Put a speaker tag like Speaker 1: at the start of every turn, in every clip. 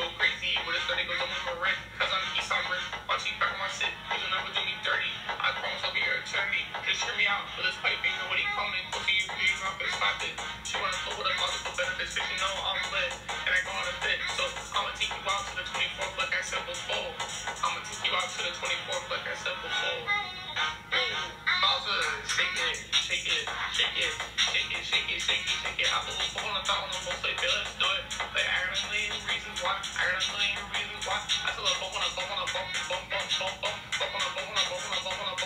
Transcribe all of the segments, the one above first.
Speaker 1: go crazy with a study, go to my rent. Cause I'm east on rent. Watch you back on my shit, you do me dirty. I promise I'll be your attorney. Just hear me out with this pipe, ain't nobody. What do you do? You're not gonna. She wanna flow with a multiple benefits, bitch, you know I'm lit. And I go on a bit, so I'ma take you out to the 24th like I said before. I'ma take you out to the 24th like I said before. it, take it, take it. I put my phone on top when I'm supposed to feel it, do it. But I got a million reasons why. I got a million reasons why. I still a bump on a bump on a bump, bump, bump, bump, bump, bump on a bump on a bump on a bump on a bump.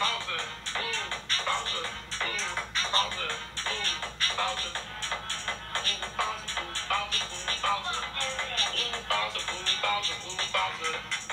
Speaker 1: Bowser, Boomy Bowser, Boomy Bowser.